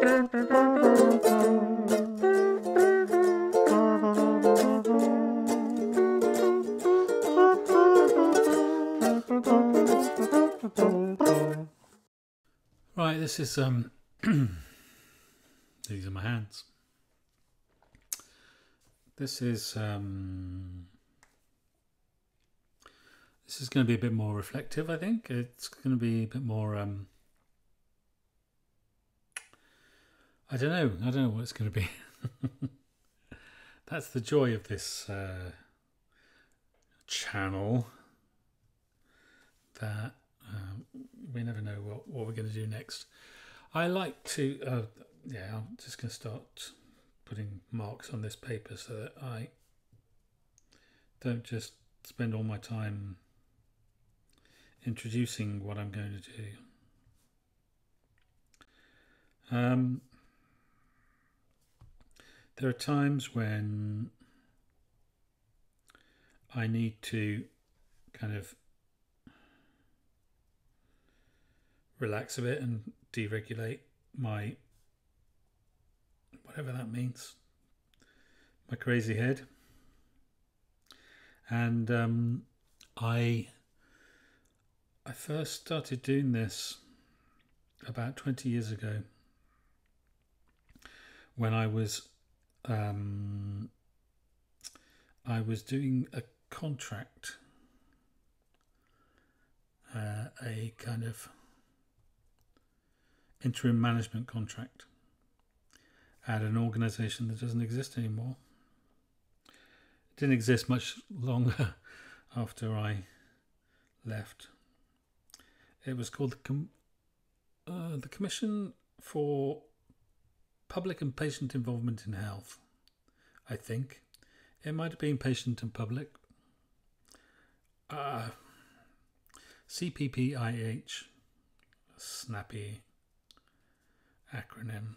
Right, this is um these are my hands. This is um this is going to be a bit more reflective, I think. It's going to be a bit more um I don't know. I don't know what it's going to be. That's the joy of this uh, channel. That um, we never know what, what we're going to do next. I like to, uh, yeah, I'm just going to start putting marks on this paper so that I don't just spend all my time introducing what I'm going to do. Um, there are times when I need to kind of relax a bit and deregulate my whatever that means my crazy head. And um, I I first started doing this about 20 years ago when I was um, I was doing a contract, uh, a kind of interim management contract at an organisation that doesn't exist anymore. It didn't exist much longer after I left. It was called the, Com- uh, the Commission for public and patient involvement in health, I think. It might have been patient and public. Uh, CPPIH, snappy acronym.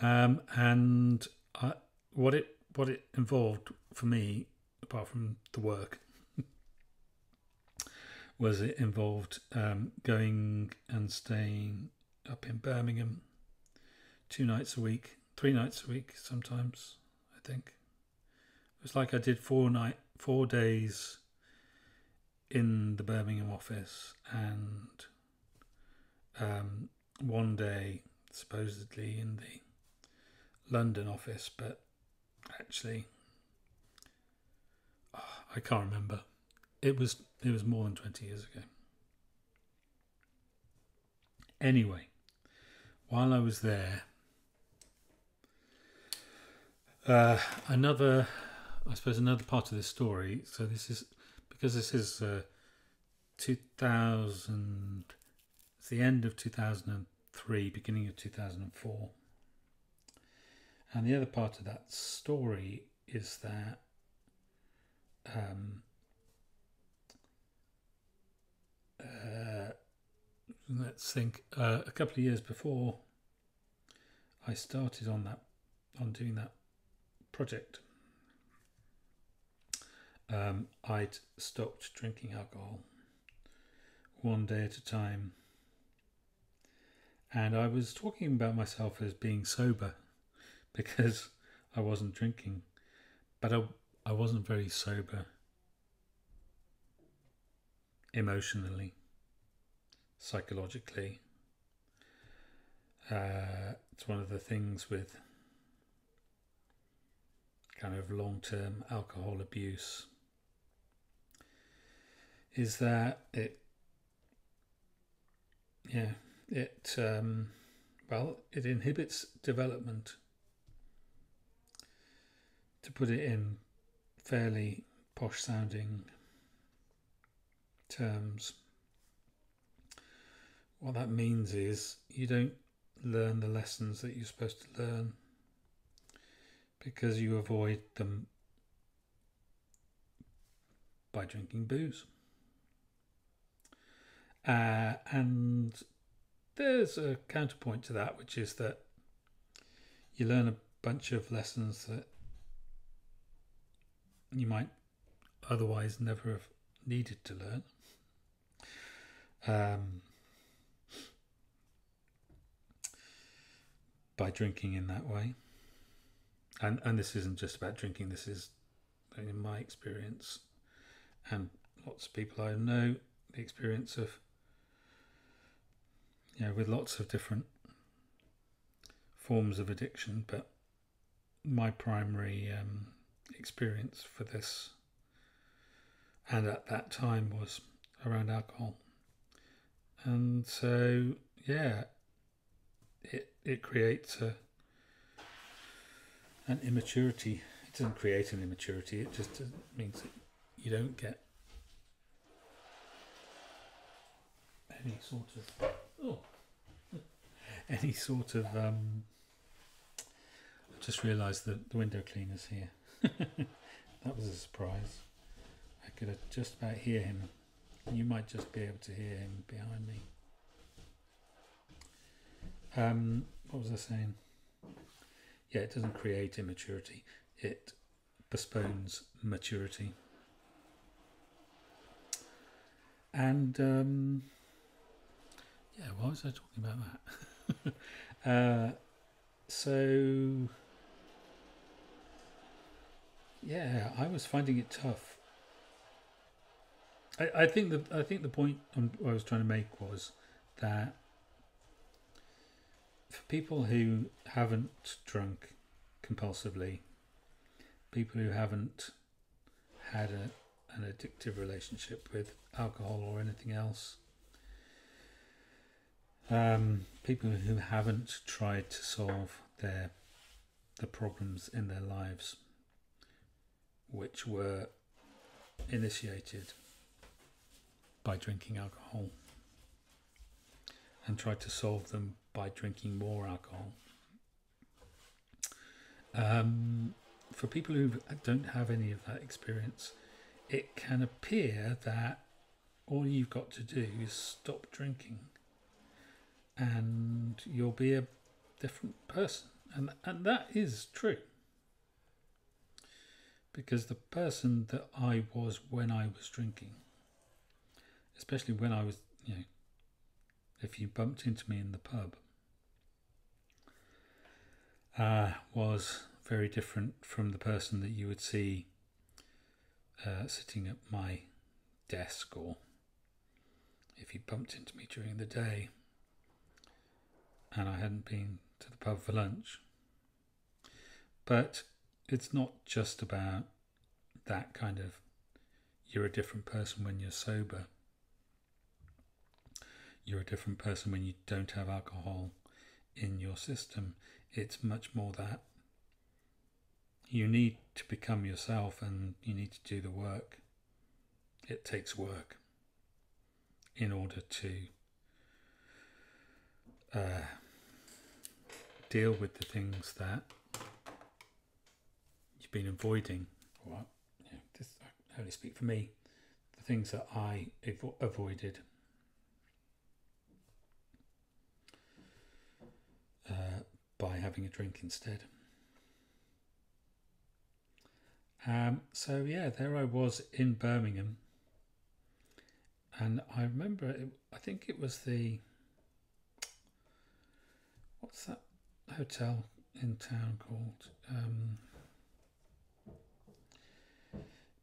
Um, and I, what it what it involved for me, apart from the work, was it involved um, going and staying up in Birmingham two nights a week, three nights a week sometimes, I think. It was like I did four night four days in the Birmingham office and um, one day supposedly in the London office, but actually oh, I can't remember. It was it was more than twenty years ago. Anyway, while I was there, uh, another, I suppose, another part of this story. So this is because this is uh, 2000, it's the end of 2003, beginning of 2004. And the other part of that story is that um, uh, let's think uh, a couple of years before I started on that on doing that project? Um, I'd stopped drinking alcohol one day at a time. And I was talking about myself as being sober because I wasn't drinking but I, I wasn't very sober emotionally psychologically. Uh, it's one of the things with kind of long term alcohol abuse is that it, yeah, it, um, well, it inhibits development. To put it in fairly posh sounding terms what that means is you don't learn the lessons that you're supposed to learn because you avoid them by drinking booze. Uh, and there's a counterpoint to that, which is that you learn a bunch of lessons that you might otherwise never have needed to learn. Um, by drinking in that way. And and this isn't just about drinking. This is, in my experience, and lots of people I know, the experience of, you know, with lots of different forms of addiction. But my primary um, experience for this, and at that time, was around alcohol. And so, yeah, it it creates a an immaturity. It doesn't create an immaturity. It just means that you don't get any sort of oh any sort of um. I just realised that the window cleaner's here. that was a surprise. I could just about hear him. You might just be able to hear him behind me. Um, what was I saying? Yeah, it doesn't create immaturity, it postpones maturity. And um, yeah, why was I talking about that? uh, so yeah, I was finding it tough. I, I think the I think the point I was trying to make was that for people who haven't drunk compulsively, people who haven't had a, an addictive relationship with alcohol or anything else, um, people who haven't tried to solve their the problems in their lives, which were initiated by drinking alcohol, and tried to solve them by drinking more alcohol. Um, for people who don't have any of that experience, it can appear that all you've got to do is stop drinking and you'll be a different person. And, and that is true. Because the person that I was when I was drinking, especially when I was, you know, if you bumped into me in the pub, uh, was very different from the person that you would see uh, sitting at my desk or if he bumped into me during the day and I hadn't been to the pub for lunch. But it's not just about that kind of you're a different person when you're sober. You're a different person when you don't have alcohol in your system. It's much more that you need to become yourself and you need to do the work. It takes work in order to uh, deal with the things that you've been avoiding. You know, this, I only speak for me. The things that I avo- avoided. Uh, by having a drink instead. Um, so yeah, there I was in Birmingham, and I remember it, I think it was the what's that hotel in town called? Um,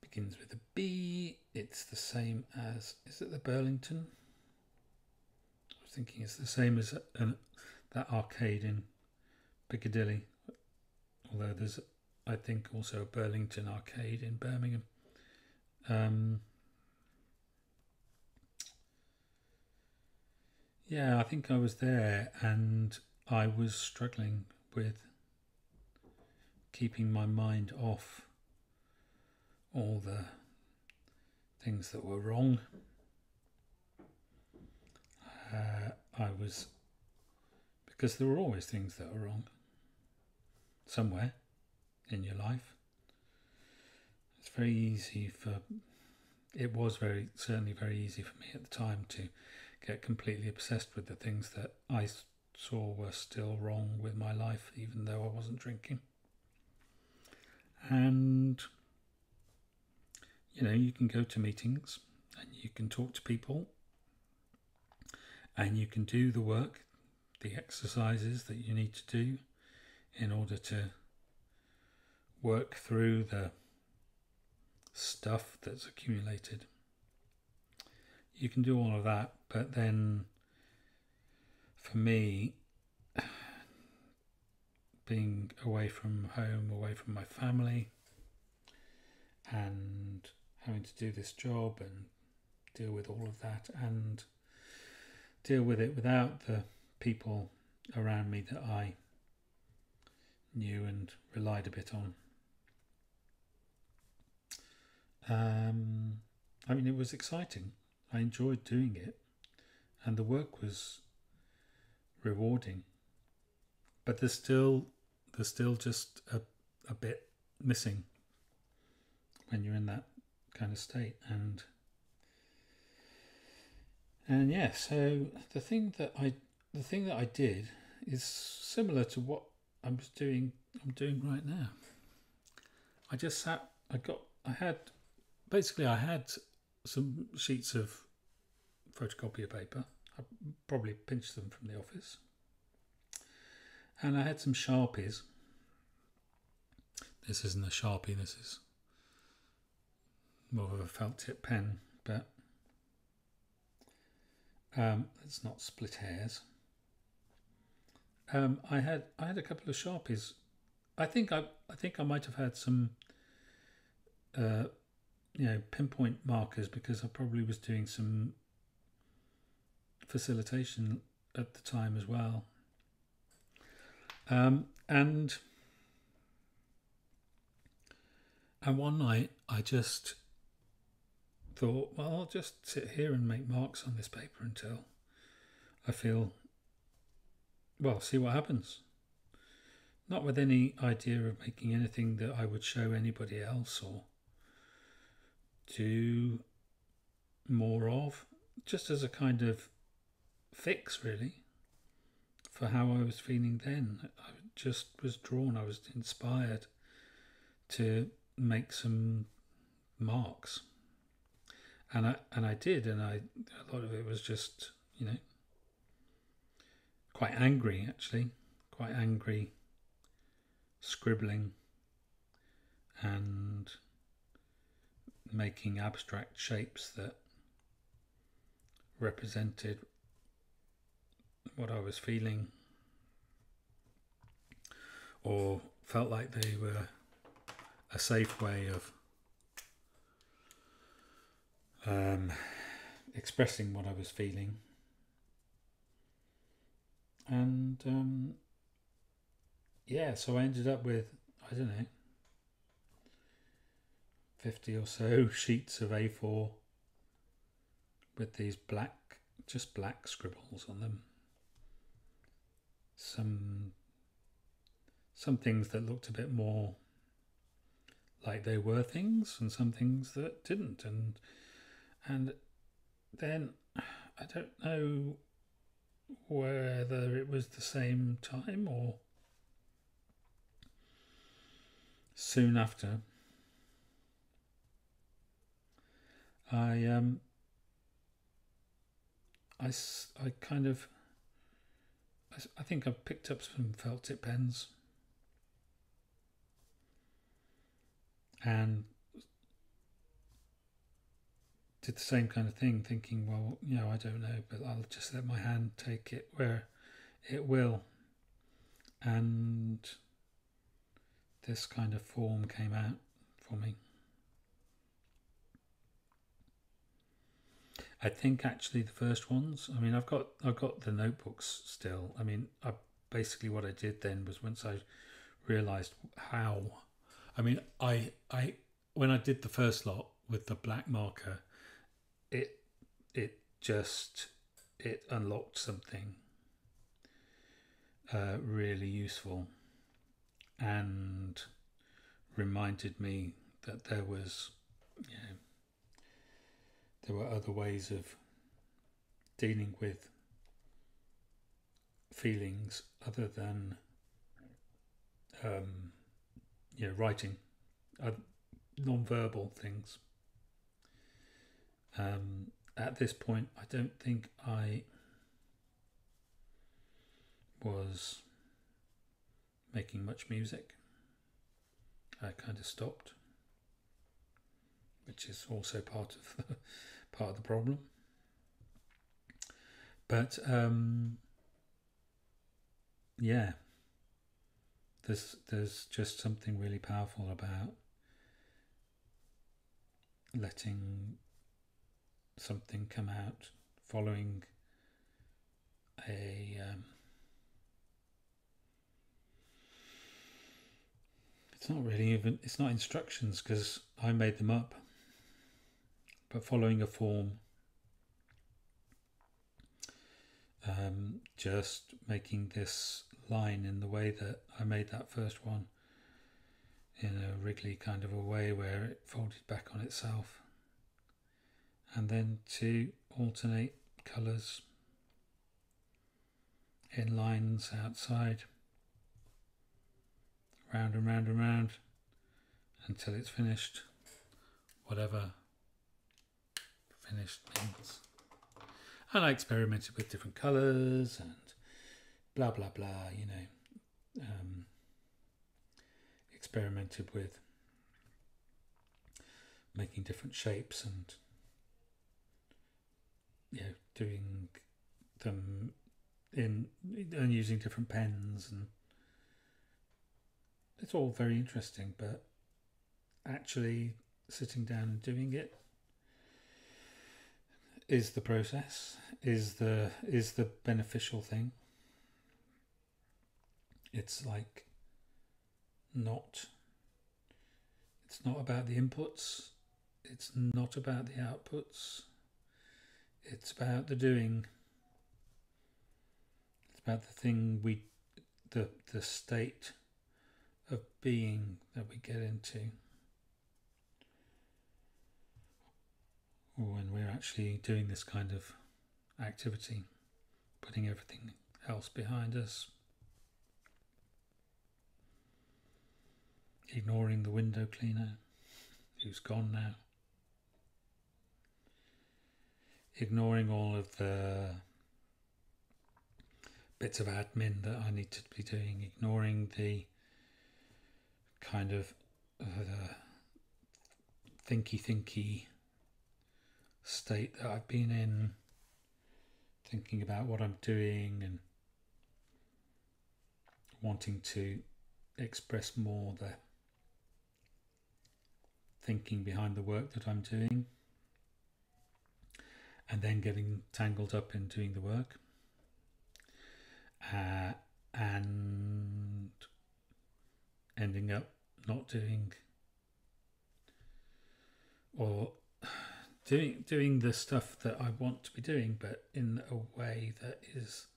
begins with a B. It's the same as is it the Burlington? I was thinking it's the same as an, that arcade in Piccadilly, although there's, I think, also a Burlington arcade in Birmingham. Um, yeah, I think I was there and I was struggling with keeping my mind off all the things that were wrong. Uh, I was, because there were always things that are wrong somewhere in your life. It's very easy for, it was very, certainly very easy for me at the time to get completely obsessed with the things that I saw were still wrong with my life, even though I wasn't drinking. And, you know, you can go to meetings and you can talk to people and you can do the work the exercises that you need to do in order to work through the stuff that's accumulated. You can do all of that, but then for me, being away from home, away from my family, and having to do this job and deal with all of that and deal with it without the people around me that I knew and relied a bit on. Um, I mean, it was exciting. I enjoyed doing it, and the work was rewarding. But there's still there's still just a, a bit missing when you're in that kind of state and and yeah so the thing that i the thing that i did is similar to what i was doing i'm doing right now. I just sat i got i had basically i had some sheets of photocopier paper. I probably pinched them from the office. And i had some sharpies. This isn't a sharpie this is more of a felt tip pen, but um, let's not split hairs. Um, I had I had a couple of sharpies. I think I I think I might have had some uh, you know pinpoint markers because I probably was doing some facilitation at the time as well. Um, and and one night I just thought, well, I'll just sit here and make marks on this paper until I feel, well, see what happens. Not with any idea of making anything that I would show anybody else or do more of, just as a kind of fix, really, for how I was feeling then. I just was drawn, I was inspired to make some marks and I and I did, and I a lot of it was just you know quite angry actually, quite angry, scribbling, and making abstract shapes that represented what I was feeling or felt like they were a safe way of um, expressing what I was feeling. And um, yeah, so I ended up with, I don't know, 50 or so sheets of A4 with these black, just black scribbles on them. Some some things that looked a bit more like they were things and some things that didn't and and then I don't know whether it was the same time or soon after. I um I, I kind of I, I think I picked up some felt tip pens and did the same kind of thing, thinking, well, you know, I don't know, but I'll just let my hand take it where it will. And this kind of form came out for me. I think actually the first ones. I mean, I've got I've got the notebooks still. I mean, I basically what I did then was once I realised how. I mean, I I when I did the first lot with the black marker, it it just it unlocked something uh, really useful and reminded me that there was you know there were other ways of dealing with feelings other than um, you know writing uh, non-verbal things um, at this point, I don't think I was making much music. I kind of stopped, which is also part of the, part of the problem. But um, yeah, there's there's just something really powerful about letting something come out following a um, it's not really even it's not instructions because I made them up but following a form um, just making this line in the way that I made that first one in a wriggly kind of a way where it folded back on itself and then to alternate colours in lines outside round and round and round until it's finished whatever finished means. And I experimented with different colours and blah blah blah you know um, experimented with making different shapes and you know doing them in and using different pens and it's all very interesting but actually sitting down and doing it is the process is the is the beneficial thing. It's like not it's not about the inputs it's not about the outputs it's about the doing. It's about the thing we the the state of being that we get into. When we're actually doing this kind of activity, putting everything else behind us, ignoring the window cleaner who's gone now, ignoring all of the bits of admin that I need to be doing, ignoring the kind of uh, thinky thinky state that I've been in, thinking about what I'm doing and wanting to express more the thinking behind the work that I'm doing, and then getting tangled up in doing the work. Uh, and ending up not doing or doing doing the stuff that I want to be doing, but in a way that is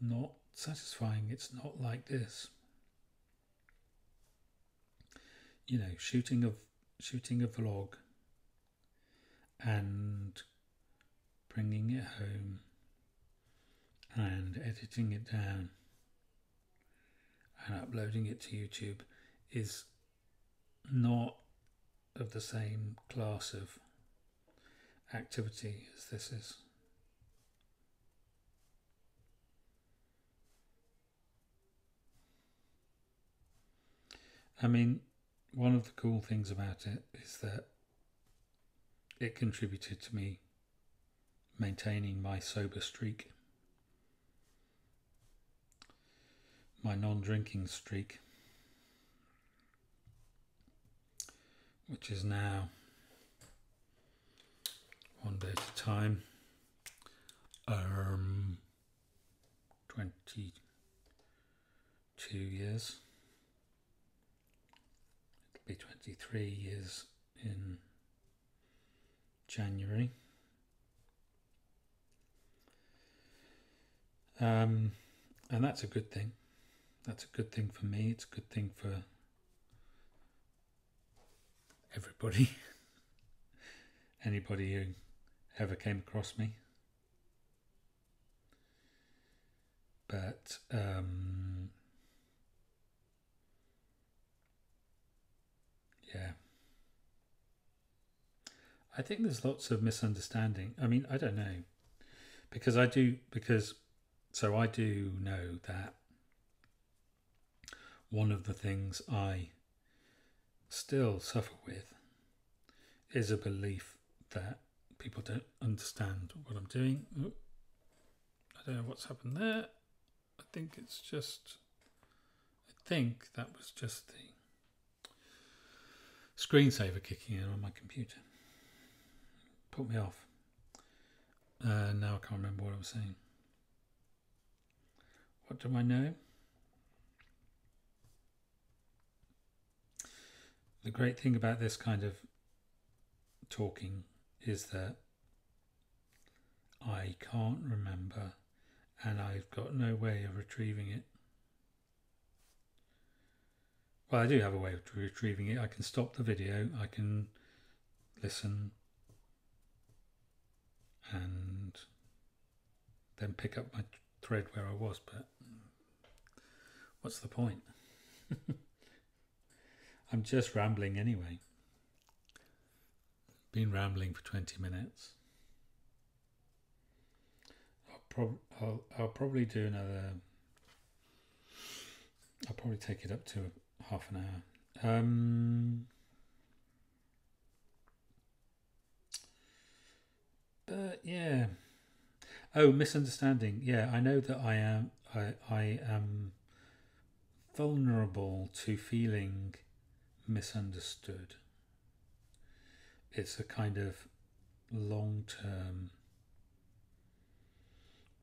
not satisfying. It's not like this. You know, shooting a shooting a vlog and bringing it home and editing it down and uploading it to YouTube is not of the same class of activity as this is. I mean, one of the cool things about it is that it contributed to me maintaining my sober streak, my non drinking streak, which is now one day at a time. Um, 22 years. It'll be 23 years in January. Um, and that's a good thing. That's a good thing for me. It's a good thing for everybody. Anybody who ever came across me. But um, yeah, I think there's lots of misunderstanding. I mean, I don't know because I do because so I do know that one of the things I still suffer with is a belief that people don't understand what I'm doing. I don't know what's happened there. I think it's just. I think that was just the screensaver kicking in on my computer. Put me off. Uh, now I can't remember what I was saying. What do I know? The great thing about this kind of talking is that I can't remember and I've got no way of retrieving it. Well, I do have a way of retrieving it. I can stop the video, I can listen and then pick up my thread where I was, but what's the point? I'm just rambling anyway. Been rambling for 20 minutes. I'll, prob- I'll, I'll probably do another. I'll probably take it up to half an hour. Um, but yeah. Oh, misunderstanding. Yeah, I know that I am. I I am vulnerable to feeling misunderstood. It's a kind of long term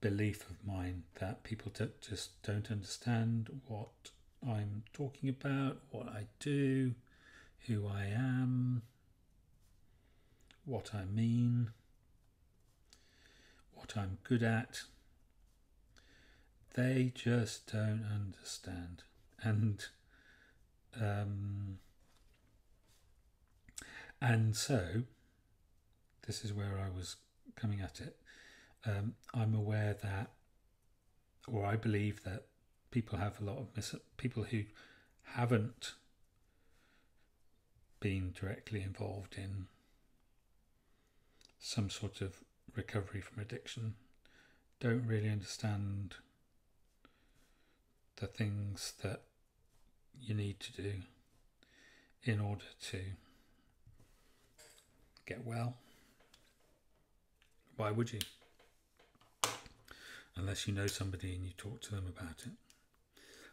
belief of mine that people just don't understand what I'm talking about, what I do, who I am, what I mean what I'm good at. They just don't understand. And um, and so this is where I was coming at it. Um, I'm aware that, or I believe that people have a lot of mis- people who haven't been directly involved in some sort of recovery from addiction don't really understand the things that you need to do in order to get well. Why would you? Unless you know somebody and you talk to them about it.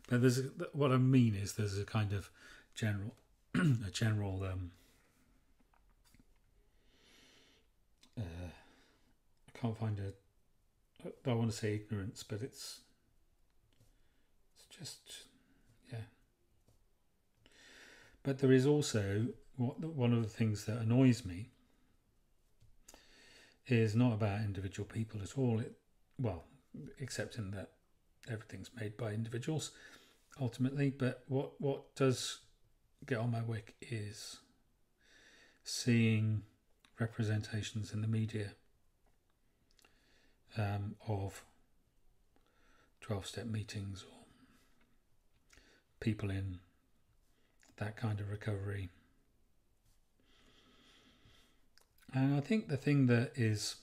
But there's a, what I mean is there's a kind of general, a general um, uh, can't find a. I don't want to say ignorance, but it's. It's just, yeah. But there is also what one of the things that annoys me is not about individual people at all. It well, except in that everything's made by individuals ultimately. But what what does get on my wick is seeing representations in the media um, of 12 step meetings or people in that kind of recovery. And I think the thing that is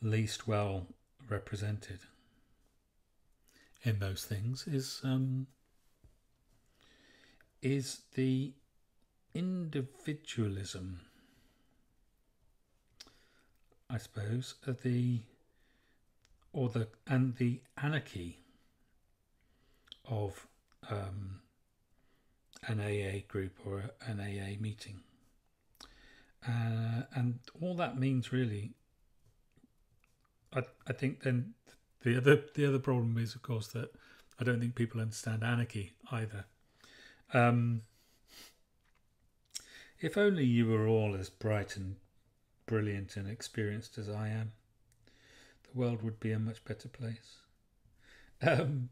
least well represented in those things is um, is the individualism I suppose, of the or the and the anarchy of um, an AA group or an AA meeting, uh, and all that means really. I I think then the other the other problem is of course that I don't think people understand anarchy either. Um, if only you were all as bright and brilliant and experienced as I am, the world would be a much better place. Um,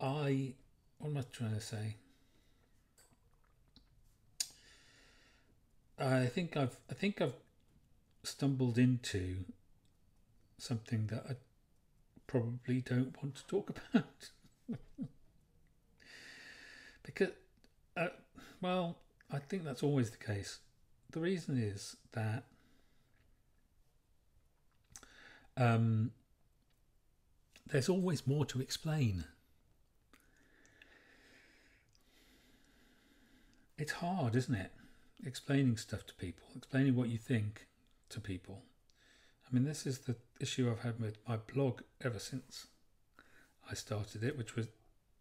I, what am I trying to say? I think I've, I think I've stumbled into something that I probably don't want to talk about. because, uh, well, I think that's always the case. The reason is that um, there's always more to explain. It's hard, isn't it? Explaining stuff to people, explaining what you think to people. I mean, this is the issue I've had with my blog ever since I started it, which was,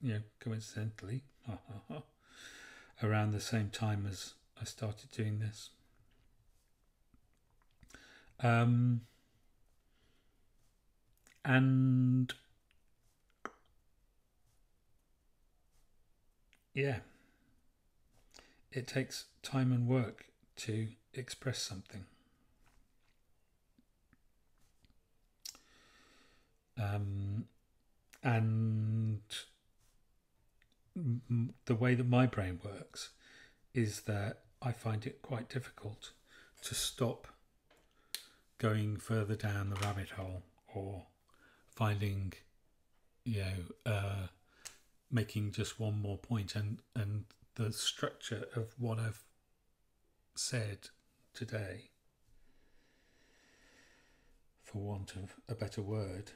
you know, coincidentally, around the same time as I started doing this. Um, and yeah, it takes time and work to express something. Um, and the way that my brain works is that I find it quite difficult to stop going further down the rabbit hole or finding, you know, uh, making just one more point and and the structure of what I've said today, for want of a better word,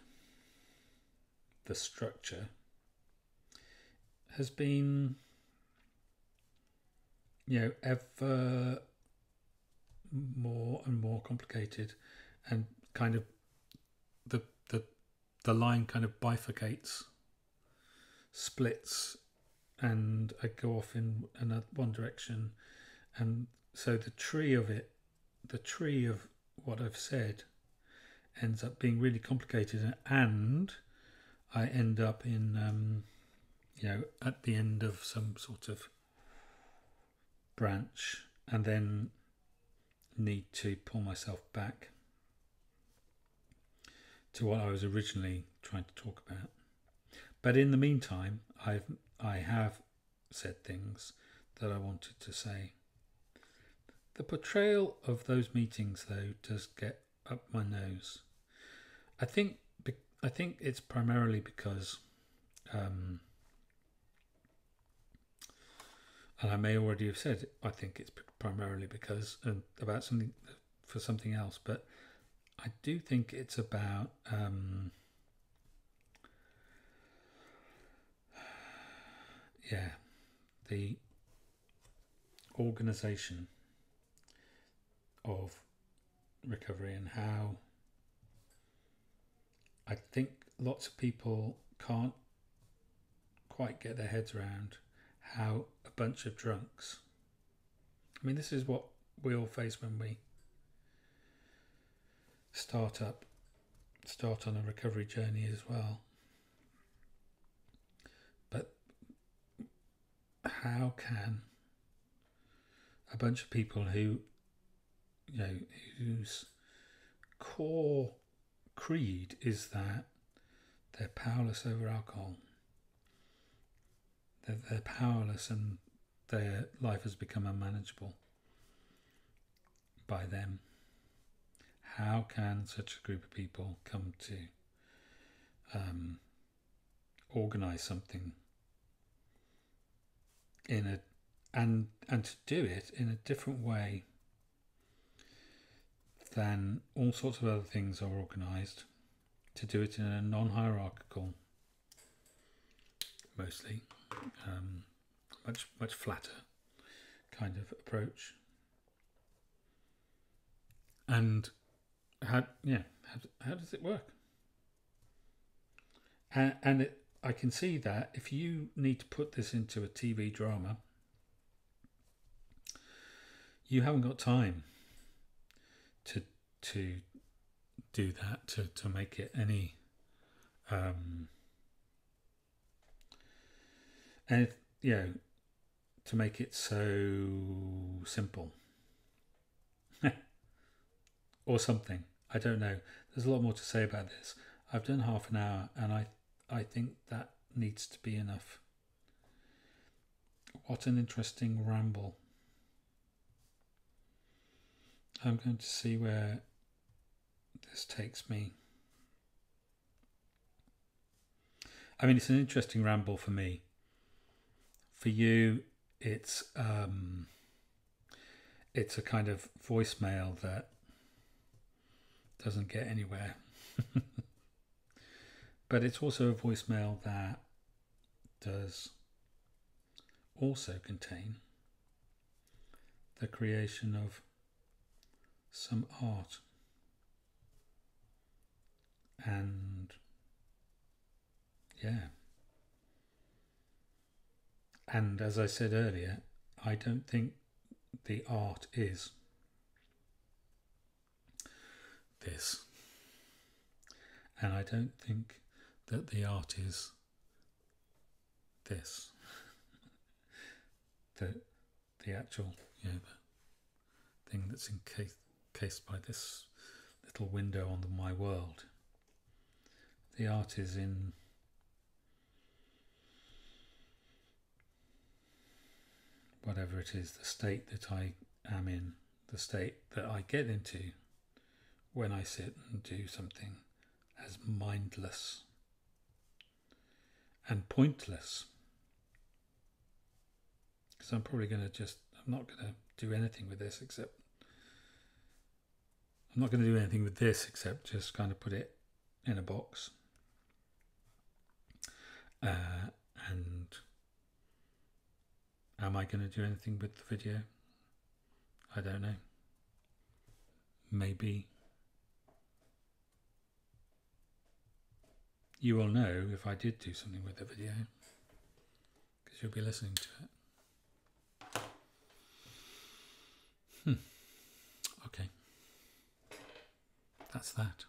the structure has been, you know, ever more and more complicated and kind of the the the line kind of bifurcates splits and I go off in another one direction and so the tree of it the tree of what I've said ends up being really complicated and I end up in um, you know at the end of some sort of branch and then need to pull myself back to what I was originally trying to talk about. But in the meantime, I've I have said things that I wanted to say. The portrayal of those meetings, though, does get up my nose. I think I think it's primarily because, um, and I may already have said I think it's primarily because and about something for something else, but I do think it's about um, yeah the organization of recovery and how I think lots of people can't quite get their heads around how a bunch of drunks I mean this is what we all face when we start up, start on a recovery journey as well. But how can a bunch of people who, you know, whose core creed is that they're powerless over alcohol, that they're powerless and their life has become unmanageable by them. How can such a group of people come to um, organize something in a and and to do it in a different way than all sorts of other things are organized to do it in a non-hierarchical mostly um, much much flatter kind of approach. And how yeah how, how does it work? And, and it, i can see that if you need to put this into a tv drama you haven't got time to do that to to make it any um and you know to make it so simple or something I don't know. There's a lot more to say about this. I've done half an hour, and I I think that needs to be enough. What an interesting ramble. I'm going to see where this takes me. I mean, it's an interesting ramble for me. For you, it's um, it's a kind of voicemail that doesn't get anywhere. but it's also a voicemail that does also contain the creation of some art and yeah. And as I said earlier I don't think the art is this. And I don't think that the art is this. The the actual you know the thing that's encased, encased by this little window on the, my world the art is in whatever it is the state that I am in the state that I get into when I sit and do something as mindless and pointless. Because I'm probably going to just, I'm not going to do anything with this except, I'm not going to do anything with this except just kind of put it in a box. Uh, and am I going to do anything with the video? I don't know. Maybe. You will know if I did do something with the video because you'll be listening to it. Hmm. Okay. That's that.